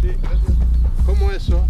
Sí, gracias. ¿Cómo eso?